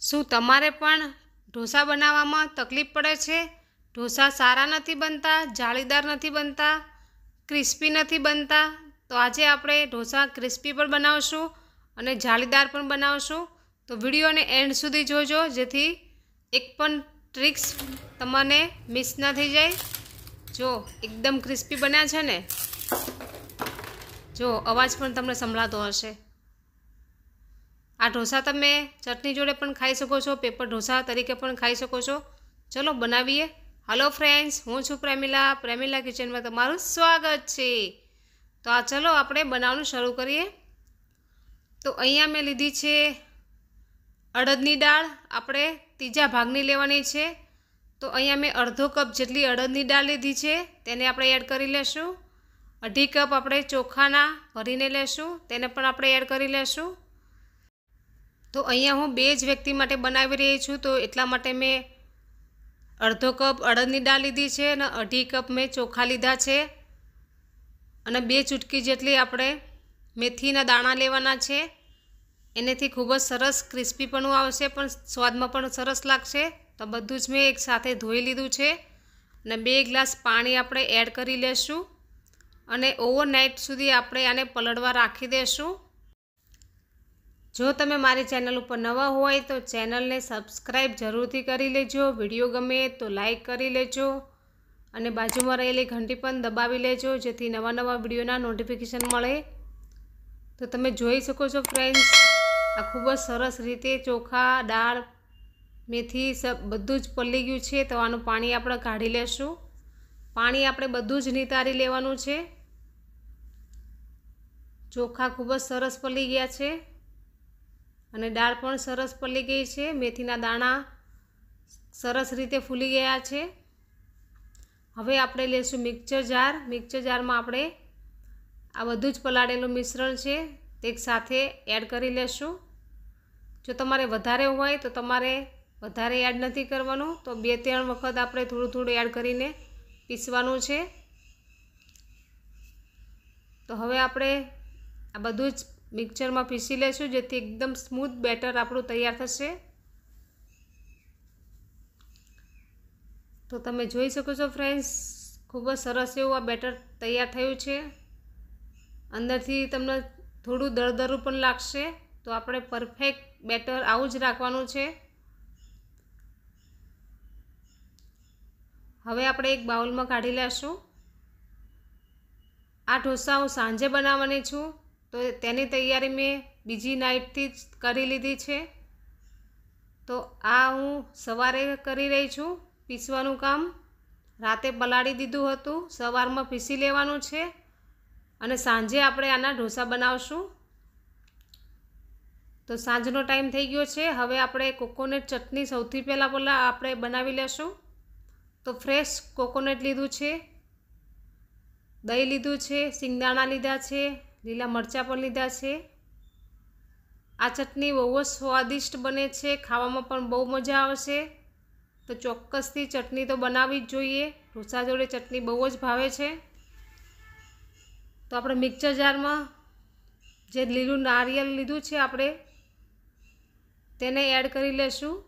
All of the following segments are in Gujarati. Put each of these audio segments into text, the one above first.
શું તમારે પણ ઢોસા બનાવવામાં તકલીફ પડે છે? ઢોસા સારા નથી બનતા, જાળીદાર નથી બનતા, ક્રિસ્પી નથી બનતા? તો આજે આપણે ઢોસા ક્રિસ્પી પણ બનાવશું અને જાળીદાર પણ બનાવશું. તો વિડીયોને એન્ડ સુધી જોજો, જેથી એક પણ ટ્રિક્સ તમને મિસ ના થઈ જાય. જો, એકદમ ક્રિસ્પી બન્યા છે ને? જો, અવાજ પણ તમને સંભળાતો હશે. આ ઢોસા તમે ચટણી જોડે પણ ખાઈ શકો છો પેપર ઢોસા તરીકે પણ ખાઈ શકો છો. ચલો બનાવીએ. હલો ફ્રેન્ડ્સ હું છું પ્રેમિલા. પ્રેમિલા કિચનમાં તમારું સ્વાગત છે. તો આ ચલો આપણે બનાવવાનું શરૂ કરીએ. તો અહીંયા મેં લીધી છે અડદની દાળ. આપણે ત્રીજા ભાગની લેવાની છે. તો અહીંયા મેં અડધો કપ જેટલી અડદની દાળ લીધી છે, તેને આપણે એડ કરી લેશું. અઢી કપ આપણે ચોખાના ભરીને લેશું, તેને પણ આપણે એડ કરી લેશું. તો અહીંયા હું બે જ વ્યક્તિ માટે બનાવી રહી છું. તો એટલા માટે મેં અડધો કપ અડદની દાળ લીધી છે અને અઢી કપ મેં ચોખા લીધા છે. અને બે ચૂટકી જેટલી આપણે મેથીના દાણા લેવાના છે. એનેથી ખૂબ જ સરસ ક્રિસ્પીપણું આવશે, પણ સ્વાદમાં પણ સરસ લાગશે. તો બધું જ મેં એક સાથે ધોઈ લીધું છે. અને બે ગ્લાસ પાણી આપણે એડ કરી લેશું. અને ઓવરનાઇટ સુધી આપણે આને પલળવા રાખી દઈશું જો તમે મારી ચેનલ ઉપર નવા હોય તો ચેનલને સબસ્ક્રાઈબ જરૂરથી કરી લેજો, વીડિયો ગમે તો લાઈક કરી લેજો અને બાજુમાં રહેલી ઘંટી પણ દબાવી લેજો, જેથી નવા નવા વિડીયોના નોટિફિકેશન મળે. તો તમે જોઈ શકો છો ફ્રેન્ડ્સ, આ ખૂબ જ સરસ રીતે ચોખા, દાળ, મેથી સબ, બધું જ પલળી ગયું છે. તો આનું પાણી આપણે કાઢી લેશું. પાણી આપણે બધું જ નિતારી લેવાનું છે. ચોખા ખૂબ જ સરસ પલળી ગયા છે. અને દાળ પણ સરસ પલળી ગઈ છે. મેથીના દાણા સરસ રીતે ફૂલી ગયા છે. હવે આપણે લઈશું મિક્સર જાર. મિક્સર જારમાં આપણે આ બધું જ પલાળેલું મિશ્રણ છે તે સાથે એડ કરી લેશું. જો તમારે વધારે હોય તો તમારે વધારે એડ નથી કરવાનું. તો બે ત્રણ વખત આપણે થોડું થોડું એડ કરીને પીસવાનું છે. તો હવે આપણે આ બધું જ મિક્સરમાં પીસી લેશું, જેથી એકદમ સ્મૂથ બેટર આપણું તૈયાર થશે. તો તમે જોઈ શકો છો ફ્રેન્ડ્સ, ખૂબ જ સરસ એવું આ બેટર તૈયાર થયું છે. અંદરથી તમને થોડું દરદરું પણ લાગશે, તો આપણે પરફેક્ટ બેટર આવું જ રાખવાનું છે. હવે આપણે એક બાઉલમાં કાઢી લેશું. આ ઢોસા હું સાંજે બનાવવાની છું. તો તેની તૈયારી મેં બીજી નાઇટથી જ કરી લીધી છે. તો આ હું સવારે કરી રહી છું પીસવાનું કામ. રાતે પલાળી દીધું હતું, સવારમાં પીસી લેવાનું છે અને સાંજે આપણે આના ઢોસા બનાવશું. તો સાંજનો ટાઈમ થઈ ગયો છે, હવે આપણે કોકોનટ ચટણી સૌથી પહેલાં પહેલાં આપણે બનાવી લેશું. તો ફ્રેશ કોકોનટ લીધું છે, દહીં લીધું છે, સિંગદાણા લીધા છે લીલા મરચાં પણ લીધા છે. આ ચટણી બહુ જ સ્વાદિષ્ટ બને છે, ખાવામાં પણ બહુ મજા આવશે. તો ચોક્કસથી ચટણી તો બનાવવી જ જોઈએ, ઢોસા જોડે ચટણી બહુ જ ભાવે છે. તો આપણે મિક્સર જારમાં જે લીલું નારિયેલ લીધું છે આપણે, તેને એડ કરી લેશું.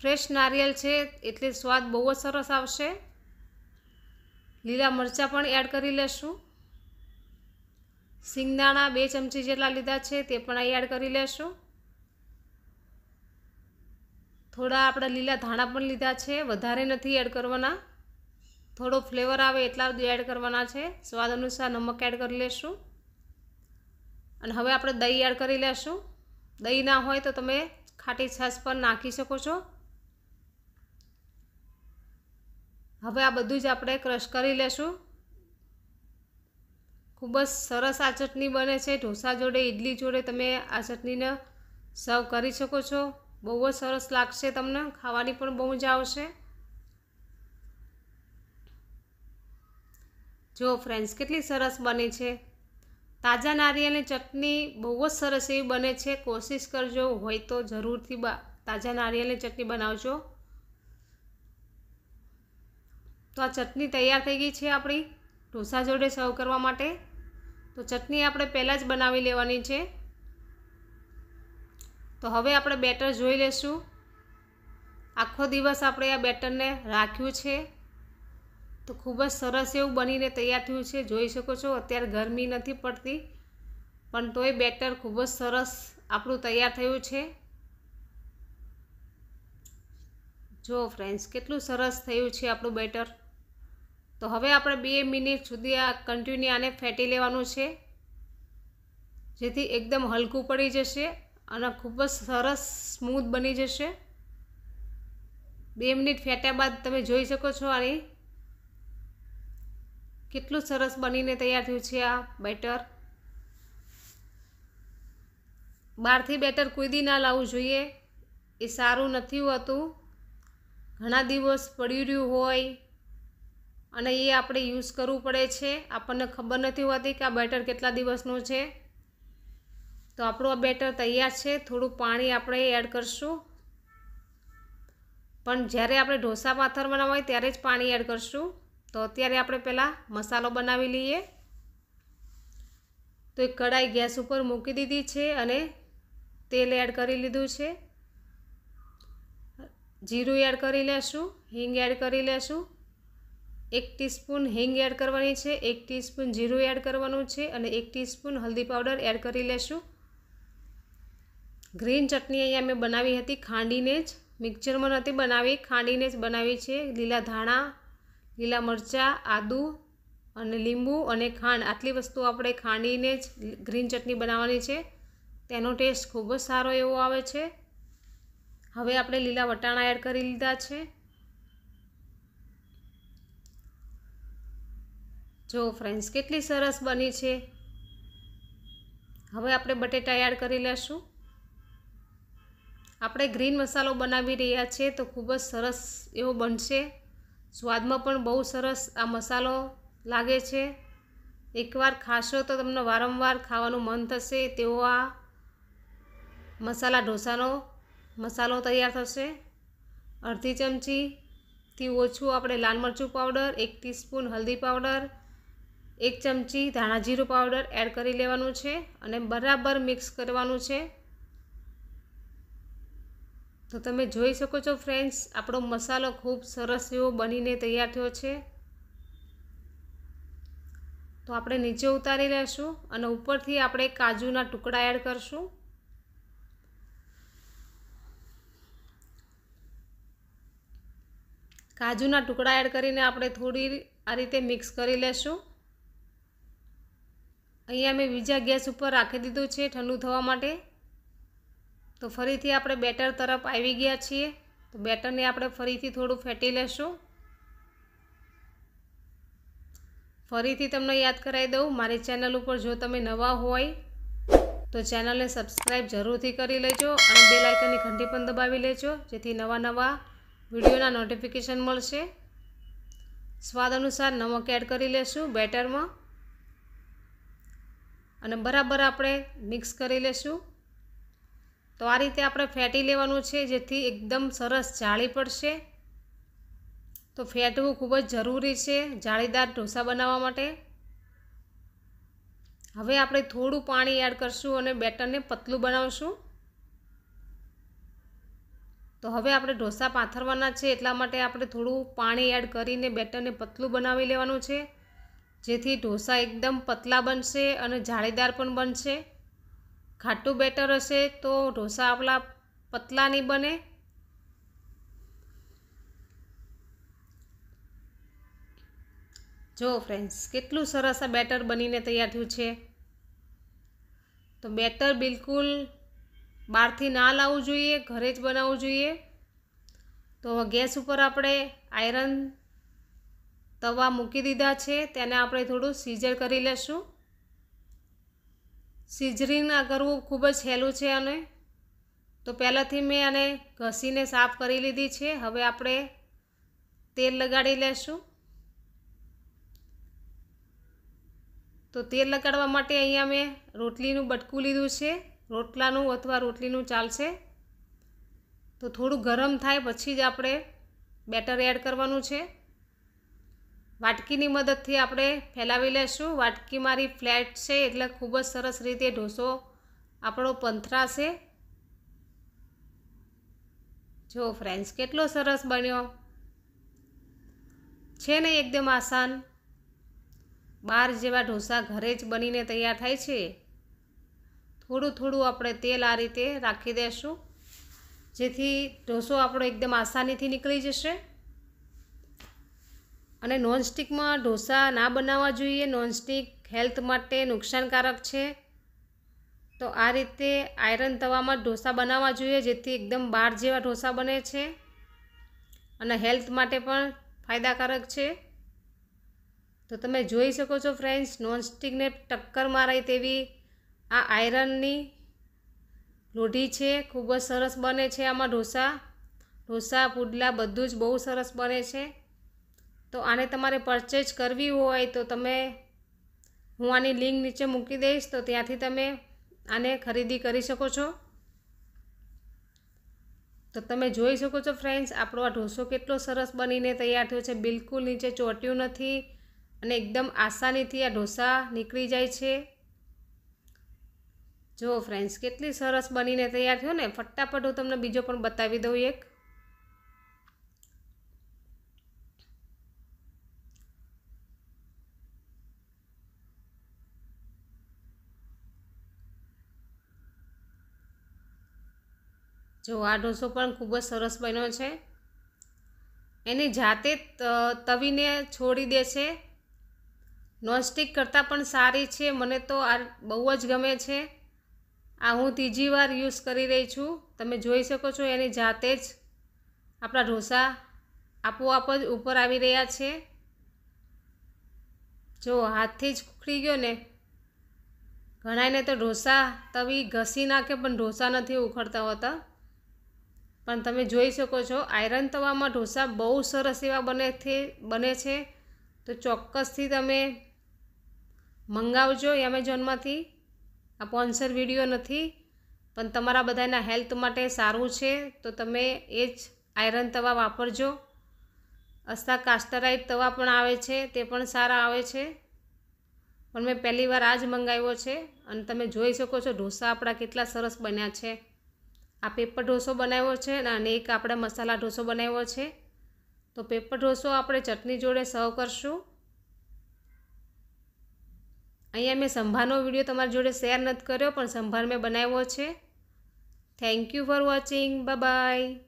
ફ્રેશ નારિયેલ છે, એટલે સ્વાદ બહુ જ સરસ આવશે. લીલા મરચાં પણ એડ કરી લેશું. સિંગદાણા બે ચમચી જેટલા લીધા છે તે પણ એડ કરી લેશું. થોડા આપણે લીલા ધાણા પણ લીધા છે, વધારે નથી એડ કરવાના. થોડો ફ્લેવર આવે એટલા બધું એડ કરવાના છે, સ્વાદ અનુસાર નમક એડ કરી લેશું. અને હવે આપણે દહીં એડ કરી લેશું. દહીં ના હોય તો તમે ખાટી છાશ પર નાખી શકો છો. હવે આ બધું જ આપણે ક્રશ કરી લેશું. ખૂબ જ સરસ આ ચટણી બને છે. ઢોસા જોડે ઇડલી જોડે તમે આ ચટણીને સર્વ કરી શકો છો. બહુ જ સરસ લાગશે તમને. ખાવાની પણ બહુ મજા આવશે. જો ફ્રેન્ડ્સ, કેટલી સરસ બને છે. તાજા નારિયેળની ચટણી બહુ જ સરસ એવી બને છે. કોશિશ કરજો, હોય તો જરૂરથી તાજા નારિયેળની ચટણી બનાવજો. તો આ ચટણી તૈયાર થઈ ગઈ છે આપણી ઢોસા જોડે સર્વ કરવા માટે. તો ચટણી આપણે પહેલાં જ બનાવી લેવાની છે. તો હવે આપણે બેટર જોઈ લેશું. આખો દિવસ આપણે આ બેટરને રાખ્યું છે. તો ખૂબ જ સરસ એવું બનીને તૈયાર થયું છે. જોઈ શકો છો, અત્યારે ગરમી નથી પડતી. પણ તોય બેટર ખૂબ જ સરસ આપણું તૈયાર થયું છે. જો ફ્રેન્ડ્સ, કેટલું સરસ થયું છે આપણું બેટર. તો હવે આપણે બે મિનિટ સુધી આ કન્ટિન્યુ આને ફેટી લેવાનું છે. જેથી એકદમ હલકું પડી જશે અને ખૂબ જ સરસ સ્મૂથ બની જશે. બે મિનિટ ફેટ્યા બાદ તમે જોઈ શકો છો આની કેટલું સરસ બનીને તૈયાર થયું છે આ બેટર. બહારથી બેટર કોઈ દી ના લાવવું જોઈએ. એ સારું નથી હોતું. ઘણા દિવસ પડી રહ્યું હોય અને એ આપણે યુઝ કરવું પડે છે. આપણને ખબર નથી હોતી કે આ બેટર કેટલા દિવસનું છે. તો આપણું આ બેટર તૈયાર છે. થોડું પાણી આપણે એડ કરશું. પણ જ્યારે આપણે ઢોસા પાથર બનાવવા હોય ત્યારે જ પાણી એડ કરશું. તો અત્યારે આપણે પહેલાં મસાલો બનાવી લઈએ. તો એક કઢાઈ ગેસ ઉપર મૂકી દીધી છે અને તેલ એડ કરી લીધું છે. જીરું એડ કરી લેશું, હિંગ એડ કરી લેશું. એક ટીસ્પૂન હિંગ એડ કરવાની છે, એક ટીસ્પૂન જીરું એડ કરવાનું છે અને એક ટીસ્પૂન હલ્દી પાવડર એડ કરી લેશું. ગ્રીન ચટણી અહીંયા મેં બનાવી હતી ખાંડીને જ. મિક્સરમાં નથી બનાવી, ખાંડીને જ બનાવી છે. લીલા ધાણા, લીલા મરચાં, આદું અને લીંબુ અને ખાંડ. આટલી વસ્તુ આપણે ખાંડીને જ ગ્રીન ચટણી બનાવવાની છે. તેનો ટેસ્ટ ખૂબ જ સારો એવો આવે છે. હવે આપણે લીલા વટાણા એડ કરી લીધા છે. જો ફ્રેન્ડ્સ, કેટલી સરસ બની છે. હવે આપણે બટેટા એડ કરી લેશું. આપણે ગ્રીન મસાલો બનાવી રહ્યા છીએ તો ખૂબ જ સરસ એવો બનશે. સ્વાદમાં પણ બહુ સરસ આ મસાલો લાગે છે. એકવાર ખાશો તો તમને વારંવાર ખાવાનું મન થશે, તેવો આ મસાલા ઢોસાનો મસાલો તૈયાર થશે. અડધી ચમચીથી ઓછું આપણે લાલ મરચું પાવડર એક ટીસ્પૂન હલ્દી પાવડર એક ચમચી ધાણા જીરું પાવડર એડ કરી લેવાનું છે અને બરાબર મિક્સ કરવાનું છે. તો તમે જોઈ શકો છો ફ્રેન્ડ્સ આપણો મસાલો ખૂબ સરસ એવો બનીને તૈયાર થયો છે. તો આપણે નીચે ઉતારી લેશું અને ઉપરથી આપણે કાજુના ટુકડા એડ કરશું. કાજુના ટુકડા એડ કરીને આપણે થોડી આ રીતે મિક્સ કરી લેશું. અહીંયા મેં બીજા ગેસ ઉપર રાખી દીધું છે ઠંડુ થવા માટે. તો ફરીથી આપણે બેટર તરફ આવી ગયા છીએ. તો બેટરને આપણે ફરીથી થોડું ફેટી લેશું. ફરીથી તમને યાદ કરાવી દઉં, મારી ચેનલ ઉપર જો તમે નવા હોય, તો ચેનલને સબસ્ક્રાઈબ જરૂરથી કરી લેજો અને બે લાઇકનની ઘંટી પણ દબાવી લેજો, જેથી નવા નવા વિડીયોના નોટિફિકેશન મળશે. સ્વાદ અનુસાર નમક એડ કરી લેશું બેટરમાં. અને બરાબર આપણે મિક્સ કરી લેશું. તો આ રીતે આપણે ફેટી લેવાનું છે, જેથી એકદમ સરસ જાળી પડશે. તો ફેટવું ખૂબ જ જરૂરી છે, જાળીદાર ઢોસા બનાવવા માટે. હવે આપણે થોડું પાણી એડ કરશું અને બેટરને પતલું બનાવશું. તો હવે આપણે ઢોસા પાથરવાના છે, એટલા માટે આપણે થોડું પાણી એડ કરીને બેટરને પતલું બનાવી લેવાનું છે. જેથી ઢોસા એકદમ પતલા બનશે અને જાળીદાર પણ બનશે. ખાટું બેટર હશે તો ઢોસા આપણા પતલા નહીં બને. જો ફ્રેન્ડ્સ કેટલું સરસ આ બેટર બનીને તૈયાર થયું છે. તો બેટર બિલકુલ બહારથી ના લાવવું જોઈએ, ઘરે જ બનાવવું જોઈએ. તો ગેસ ઉપર આપણે આયરન તવા મૂકી દીધા છે, તેને આપણે થોડું સીઝર કરી લેશું. સિઝરીન કરવું ખૂબ જ સહેલું છે અને તો પહેલાંથી મેં આને ઘસીને સાફ કરી લીધી છે, હવે આપણે તેલ લગાડી લેશું. તો તેલ લગાડવા માટે અહીંયા મેં રોટલીનું બટકું લીધું છે, રોટલાનું અથવા રોટલીનું ચાલશે. તો થોડું ગરમ થાય પછી જ આપણે બેટર એડ કરવાનું છે. વાટકીની મદદથી આપણે ફેલાવી લેશું. વાટકી મારી ફ્લેટ છે એટલે ખૂબ જ સરસ રીતે ઢોસો આપણો પંથરાશે જો ફ્રેન્ડ્સ, કેટલો સરસ બન્યો. છે ને એકદમ આસાન. બાર જેવા ઢોસા ઘરે જ બનીને તૈયાર થાય છે. થોડું થોડું આપણે તેલ આ રીતે રાખી દઈશું જેથી ઢોસો આપણો એકદમ આસાનીથી નીકળી જશે. અને નોનસ્ટિકમાં ઢોસા ના બનાવવા જોઈએ. નોનસ્ટિક હેલ્થ માટે નુકસાનકારક છે. તો આ રીતે આયરન તવામાં ઢોસા બનાવવા જોઈએ, જેથી એકદમ બાર જેવા ઢોસા બને છે અને હેલ્થ માટે પણ ફાયદાકારક છે. તો તમે જોઈ શકો છો ફ્રેન્ડ્સ, નોનસ્ટિકને ટક્કર મારાય તેવી આ આયરનની લોઢી છે. ખૂબ જ સરસ બને છે આમાં ઢોસા. ઢોસા, પુડલા બધું જ બહુ સરસ બને છે. તો આને તમારે પરચેજ કરવી હોય તો તમે હું આની લિંક નીચે મૂકી દઈશ, તો ત્યાંથી તમે આને ખરીદી કરી શકો છો. તો તમે જોઈ શકો છો ફ્રેન્ડ્સ આપણો આ ઢોસો કેટલો સરસ બનીને તૈયાર થયો છે. બિલકુલ નીચે ચોટ્યું નથી અને એકદમ આસાનીથી આ ઢોસા નીકળી જાય છે. જો ફ્રેન્ડ્સ કેટલી સરસ બનીને તૈયાર થયો ને. ફટાફટ હું તમને બીજો પણ બતાવી દઉં એક. જો આ ઢોસો પણ ખૂબ જ સરસ બન્યો છે. એની જાતે તવીને છોડી દે છે. નોનસ્ટિક કરતાં પણ સારી છે. મને તો આ બહુ જ ગમે છે. આ હું ત્રીજી વાર યુઝ કરી રહી છું. તમે જોઈ શકો છો એની જાતે જ આપણા ઢોસા આપોઆપ જ ઉપર આવી રહ્યા છે. જો હાથથી જ ઉખડી ગયો ને ઘણાને તો ઢોસા તવી ઘસી નાખે પણ ઢોસા નથી ઉખડતા હોતા. પણ તમે જોઈ શકો છો, આયરન તવામાં ઢોસા બહુ સરસ એવા બને છે બને છે. તો ચોક્કસથી તમે મંગાવજો એમેઝોનમાંથી. આ સ્પોન્સર વીડિયો નથી, પણ તમારા બધાના હેલ્થ માટે સારું છે. તો તમે એ જ આયરન તવા વાપરજો. અસ્તા કાસ્ટરાઇટ તવા પણ આવે છે, તે પણ સારા આવે છે. પણ મેં પહેલી વાર આ જ મંગાવ્યો છે, અને તમે જોઈ શકો છો ઢોસા આપણા કેટલા સરસ બન્યા છે. આ પેપર ઢોસો બનાવ્યો છે અને એક આપણે મસાલા ઢોસો બનાવ્યો છે. તો પેપર ઢોસો આપણે ચટણી જોડે સર્વ કરશું. અહીંયા મેં સંભારનો વીડિયો તમારી જોડે શેર નથી કર્યો, પણ સંભાર મેં બનાવ્યો છે. Thank you for watching bye